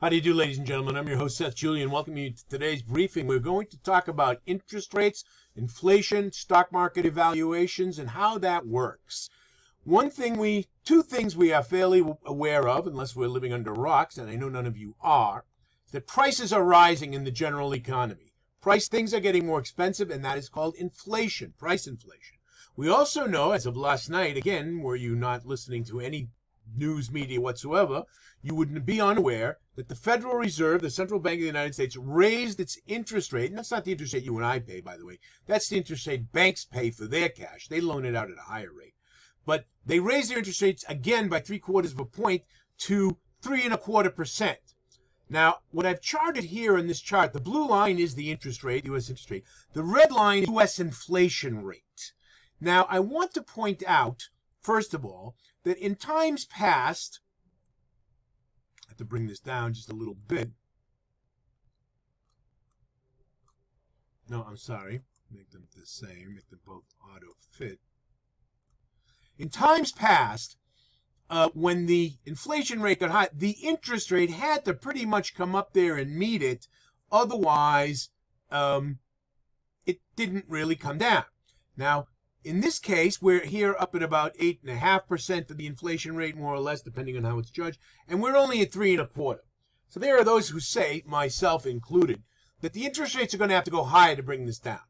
How do you do, ladies and gentlemen? I'm your host, Seth Julian. Welcome you to today's briefing. We're going to talk about interest rates, inflation, stock market evaluations, and how that works. One thing we, two things we are fairly aware of, unless we're living under rocks, and I know none of you are, that prices are rising in the general economy. Price things are getting more expensive, and that is called inflation, price inflation. We also know, as of last night, again, were you not listening to any news media whatsoever, you wouldn't be unaware that the Federal Reserve, the central bank of the United States, raised its interest rate. And that's not the interest rate you and I pay, by the way. That's the interest rate banks pay for their cash. They loan it out at a higher rate. But they raised their interest rates again by three quarters of a point to three and a quarter percent. Now, what I've charted here in this chart, the blue line is the interest rate, U.S. interest rate. The red line U.S. inflation rate. Now, I want to point out, first of all, that in times past, I have to bring this down just a little bit. No, I'm sorry. Make them the same, make them both auto fit. In times past, uh, when the inflation rate got high, the interest rate had to pretty much come up there and meet it. Otherwise, um, it didn't really come down. Now, in this case, we're here up at about 8.5% for the inflation rate, more or less, depending on how it's judged, and we're only at 3 and a quarter. So there are those who say, myself included, that the interest rates are going to have to go higher to bring this down.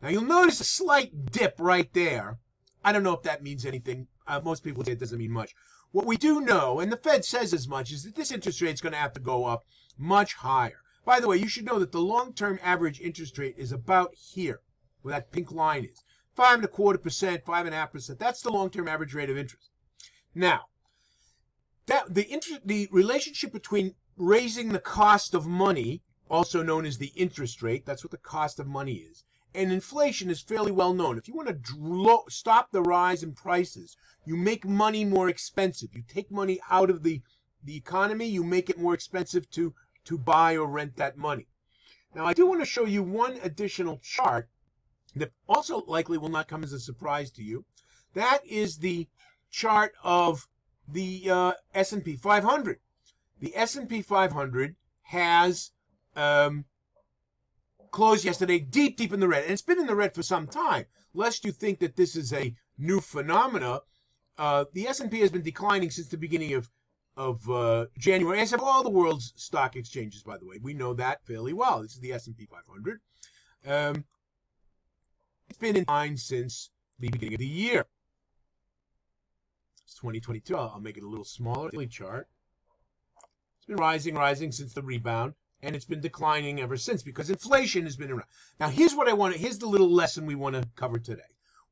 Now, you'll notice a slight dip right there. I don't know if that means anything. Uh, most people say it doesn't mean much. What we do know, and the Fed says as much, is that this interest rate is going to have to go up much higher. By the way, you should know that the long-term average interest rate is about here, where that pink line is five and a quarter percent, five and a half percent. That's the long-term average rate of interest. Now, that the interest, the relationship between raising the cost of money, also known as the interest rate, that's what the cost of money is, and inflation is fairly well known. If you want to stop the rise in prices, you make money more expensive. You take money out of the the economy, you make it more expensive to to buy or rent that money. Now, I do want to show you one additional chart that also likely will not come as a surprise to you. That is the chart of the uh, S&P 500. The S&P 500 has um, closed yesterday deep, deep in the red, and it's been in the red for some time. Lest you think that this is a new phenomena, uh, the S&P has been declining since the beginning of of uh, January, as have all the world's stock exchanges. By the way, we know that fairly well. This is the S&P 500. Um, it's been in line since the beginning of the year. It's 2022. I'll, make it a little smaller. Chart. It's been rising, rising since the rebound, and it's been declining ever since because inflation has been around. Now, here's what I want to, here's the little lesson we want to cover today.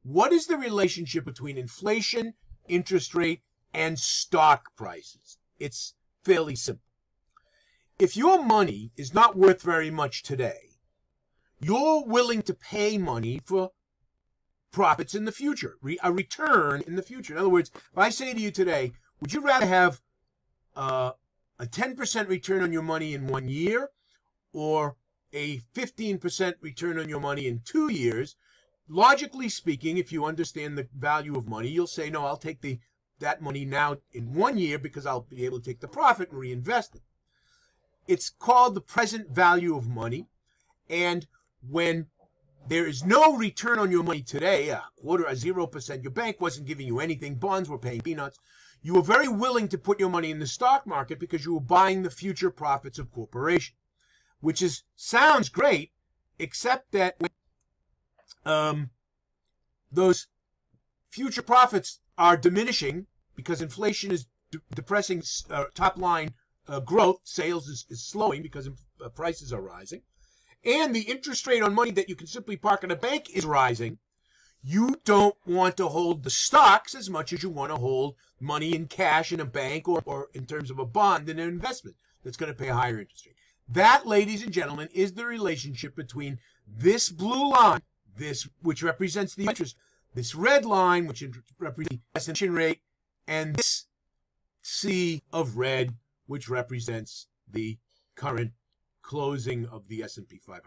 What is the relationship between inflation, interest rate, and stock prices? It's fairly simple. If your money is not worth very much today, you're willing to pay money for profits in the future, a return in the future. In other words, if I say to you today, would you rather have uh, a 10% return on your money in one year or a 15% return on your money in two years? Logically speaking, if you understand the value of money, you'll say, no, I'll take the that money now in one year because I'll be able to take the profit and reinvest it. It's called the present value of money. And when there is no return on your money today, a quarter, a zero percent, your bank wasn't giving you anything, bonds were paying peanuts, you were very willing to put your money in the stock market because you were buying the future profits of corporation, which is sounds great, except that when, um, those future profits are diminishing because inflation is de depressing uh, top line uh, growth, sales is, is slowing because uh, prices are rising and the interest rate on money that you can simply park in a bank is rising, you don't want to hold the stocks as much as you want to hold money in cash in a bank or, or in terms of a bond in an investment that's going to pay a higher interest rate. That, ladies and gentlemen, is the relationship between this blue line, this which represents the interest, this red line, which represents the inflation rate, and this sea of red, which represents the current closing of the S&P 500.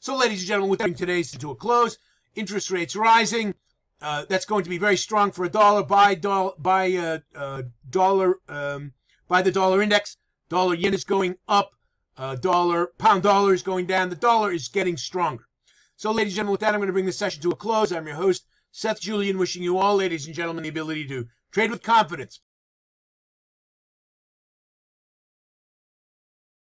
So, ladies and gentlemen, we're bringing today's to a close. Interest rates rising. Uh, that's going to be very strong for a dollar. Buy, dollar, buy uh, uh, dollar, um, buy the dollar index. Dollar yen is going up. Uh, dollar pound dollar is going down. The dollar is getting stronger. So, ladies and gentlemen, with that, I'm going to bring this session to a close. I'm your host, Seth Julian, wishing you all, ladies and gentlemen, the ability to trade with confidence,